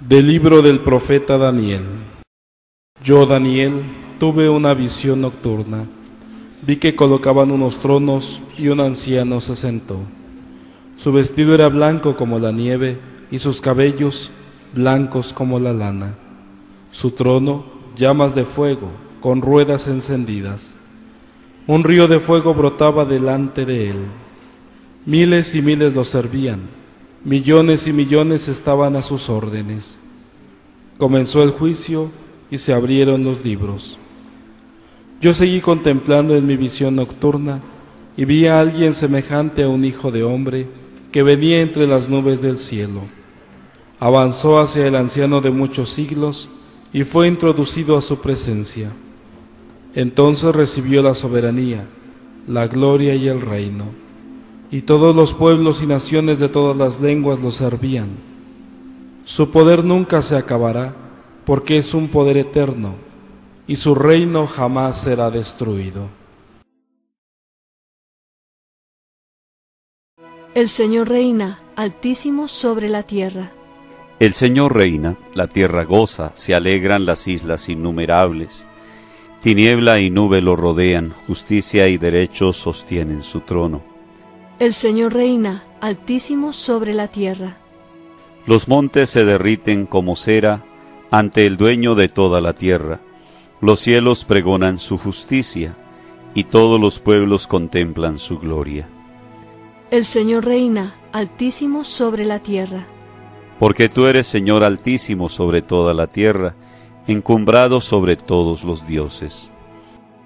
Del libro del profeta Daniel. Yo, Daniel, tuve una visión nocturna. Vi que colocaban unos tronos y un anciano se sentó. Su vestido era blanco como la nieve y sus cabellos blancos como la lana. Su trono, llamas de fuego, con ruedas encendidas. Un río de fuego brotaba delante de él. Miles y miles lo servían, millones y millones estaban a sus órdenes. Comenzó el juicio y se abrieron los libros. Yo seguí contemplando en mi visión nocturna y vi a alguien semejante a un hijo de hombre que venía entre las nubes del cielo. Avanzó hacia el anciano de muchos siglos y fue introducido a su presencia. Entonces recibió la soberanía, la gloria y el reino, y todos los pueblos y naciones de todas las lenguas lo servían. Su poder nunca se acabará, porque es un poder eterno, y su reino jamás será destruido. El Señor reina, altísimo sobre la tierra. El Señor reina, la tierra goza, se alegran las islas innumerables. Tiniebla y nube lo rodean, justicia y derecho sostienen su trono. El Señor reina, altísimo sobre la tierra. Los montes se derriten como cera ante el dueño de toda la tierra. Los cielos pregonan su justicia, y todos los pueblos contemplan su gloria. El Señor reina, altísimo sobre la tierra. Porque tú eres Señor altísimo sobre toda la tierra, encumbrado sobre todos los dioses.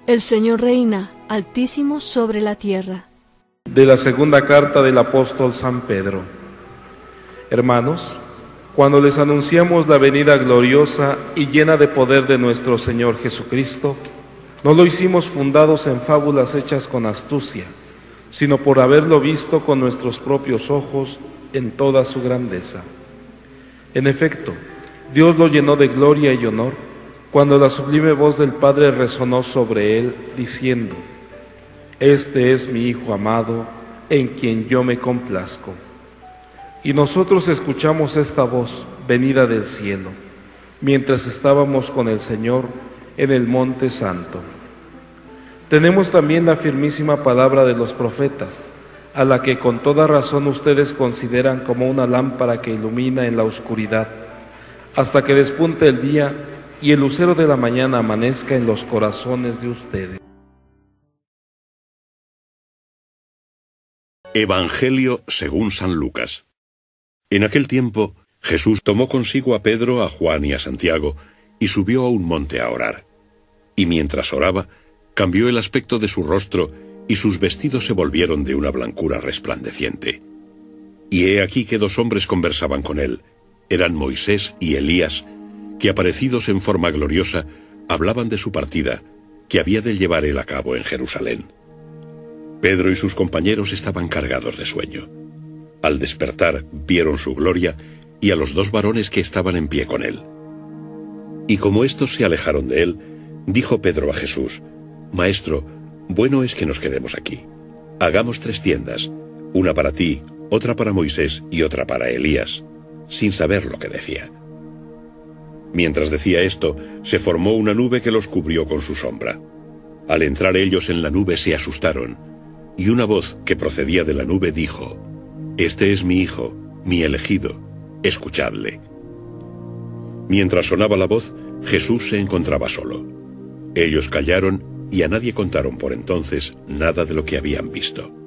El Señor reina, altísimo sobre la tierra. De la segunda carta del apóstol San Pedro. Hermanos, cuando les anunciamos la venida gloriosa y llena de poder de nuestro Señor Jesucristo, no lo hicimos fundados en fábulas hechas con astucia, sino por haberlo visto con nuestros propios ojos en toda su grandeza. En efecto, Dios lo llenó de gloria y honor cuando la sublime voz del Padre resonó sobre él, diciendo, Este es mi Hijo amado, en quien yo me complazco. Y nosotros escuchamos esta voz venida del cielo, mientras estábamos con el Señor en el Monte Santo. Tenemos también la firmísima palabra de los profetas, a la que con toda razón ustedes consideran como una lámpara que ilumina en la oscuridad, hasta que despunte el día y el lucero de la mañana amanezca en los corazones de ustedes. Evangelio según San Lucas. En aquel tiempo, Jesús tomó consigo a Pedro, a Juan y a Santiago, y subió a un monte a orar. Y mientras oraba, cambió el aspecto de su rostro, y sus vestidos se volvieron de una blancura resplandeciente. Y he aquí que dos hombres conversaban con él, eran Moisés y Elías, que aparecidos en forma gloriosa, hablaban de su partida, que había de llevar él a cabo en Jerusalén. Pedro y sus compañeros estaban cargados de sueño. Al despertar vieron su gloria y a los dos varones que estaban en pie con él. Y como éstos se alejaron de él, dijo Pedro a Jesús, Maestro, bueno es que nos quedemos aquí. Hagamos tres tiendas, una para ti, otra para Moisés y otra para Elías, sin saber lo que decía. Mientras decía esto, se formó una nube que los cubrió con su sombra. Al entrar ellos en la nube se asustaron, y una voz que procedía de la nube dijo, Este es mi Hijo, mi elegido, escuchadle. Mientras sonaba la voz, Jesús se encontraba solo. Ellos callaron y a nadie contaron por entonces nada de lo que habían visto.